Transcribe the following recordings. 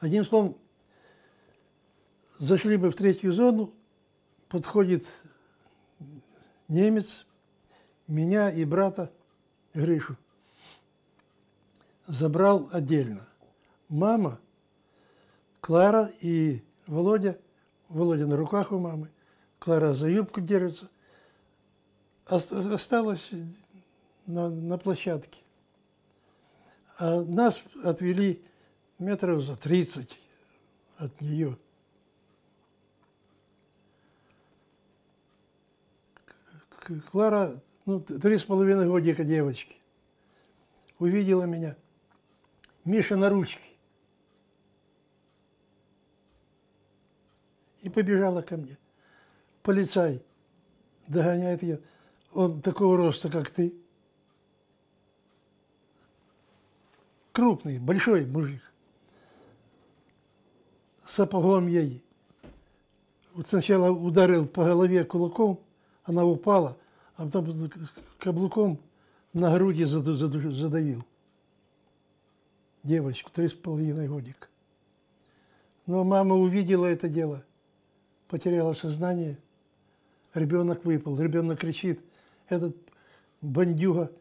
Одним словом, зашли бы в третью зону, подходит немец, меня и брата Гришу. Забрал отдельно. Мама, Клара и Володя, Володя на руках у мамы, Клара за юбку держится, осталась на, на площадке. А нас отвели метров за 30 от нее. Клара, ну, три с половиной годика девочки, увидела меня. Миша на ручке. И побежала ко мне. Полицай догоняет ее. Он такого роста, как ты. Крупный, большой мужик. Сапогом ей. Сначала ударил по голове кулаком, она упала, а потом каблуком на груди задавил. Девочку, три с половиной годика. Но мама увидела это дело, потеряла сознание, ребенок выпал, ребенок кричит, этот бандюга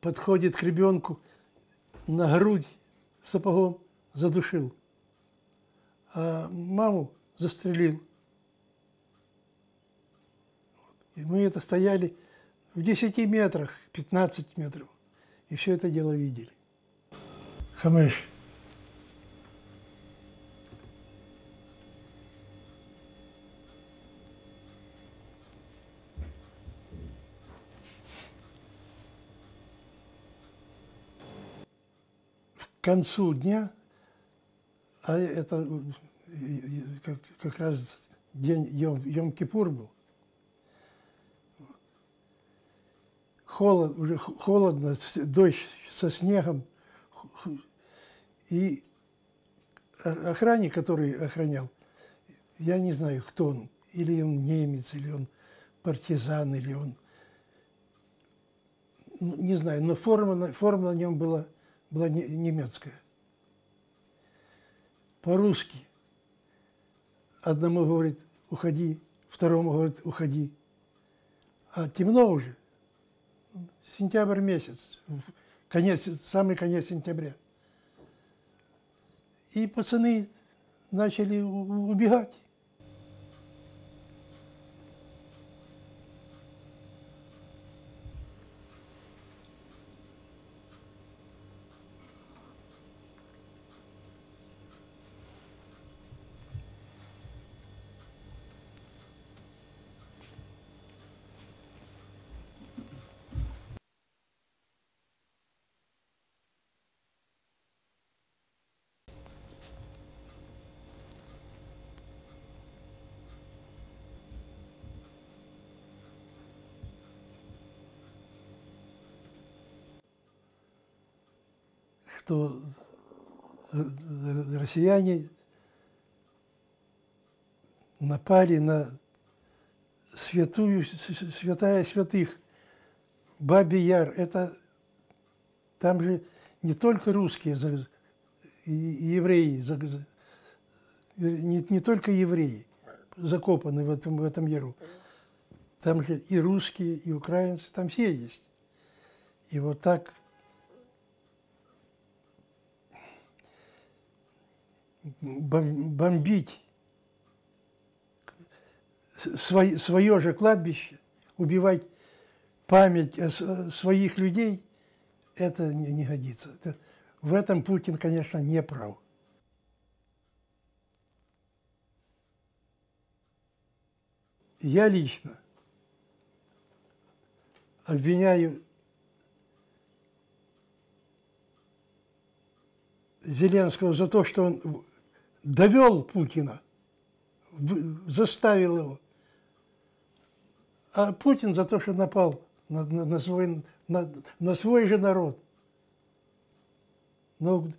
подходит к ребенку на грудь сапогом задушил, а маму застрелил. И мы это стояли в 10 метрах, 15 метров, и все это дело видели. Хамеш. К концу дня, а это как, как раз день Йом, Йом-Кипур был, холод, уже холодно, дождь со снегом. И охранник, который охранял, я не знаю, кто он, или он немец, или он партизан, или он... Ну, не знаю, но форма, форма на нем была, была немецкая. По-русски. Одному говорит, уходи, второму говорит, уходи. А темно уже – сентябрь месяц, конец, самый конец сентября. И пацаны начали убегать. Что россияне напали на святую, святая святых, Бабий Яр. Это там же не только русские и евреи, не, не только евреи закопаны в этом, в этом яру. Там же и русские, и украинцы, там все есть. И вот так бомбить свое, свое же кладбище, убивать память своих людей, это не, не годится. Это, в этом Путин, конечно, не прав. Я лично обвиняю Зеленского за то, что он довел Путина, заставил его. А Путин за то, что напал на, на, на, свой, на, на свой же народ. Но в,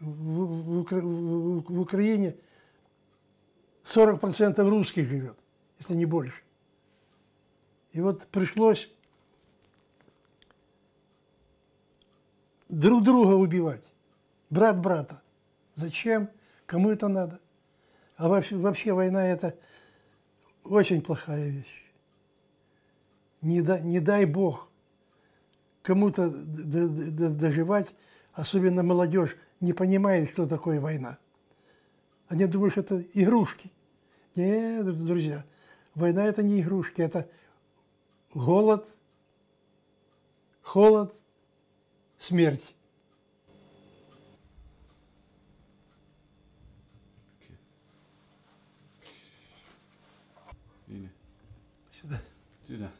в, в, в Украине 40% русских живет, если не больше. И вот пришлось друг друга убивать, брат брата. Зачем? Кому это надо? А вообще, вообще война это очень плохая вещь. Не, да, не дай Бог кому-то доживать, особенно молодежь, не понимает, что такое война. Они думают, что это игрушки. Нет, друзья, война это не игрушки, это голод, холод, смерть. Сюда. Сюда.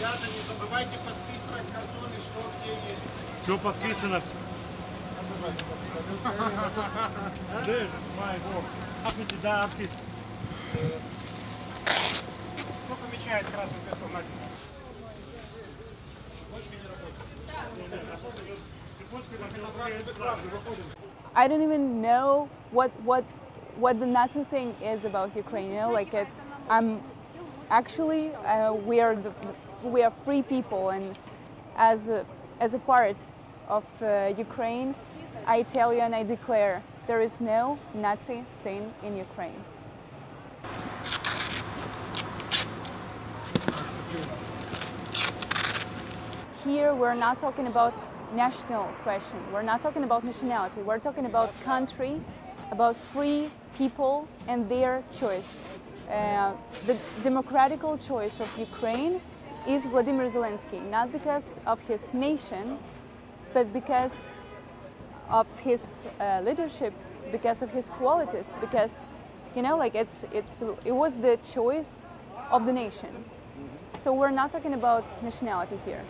Ребята, не забывайте подписывать картоны, что где есть. Все подписано. Dude, my God. Ахмеди, да, артист. Кто помечает красным крестом? Надя? I don't even know what what what the Nazi thing is about Ukraine. You know, like it, I'm actually uh, we are the, the- we are free people, and as a, as a part of uh, Ukraine, I tell you and I declare there is no Nazi thing in Ukraine. Here we're not talking about national question. We're not talking about nationality. We're talking about country, about free people and their choice. Uh, the democratical choice of Ukraine is Vladimir Zelensky, not because of his nation, but because of his uh, leadership, because of his qualities, because you know, like it's it's it was the choice of the nation. So we're not talking about nationality here.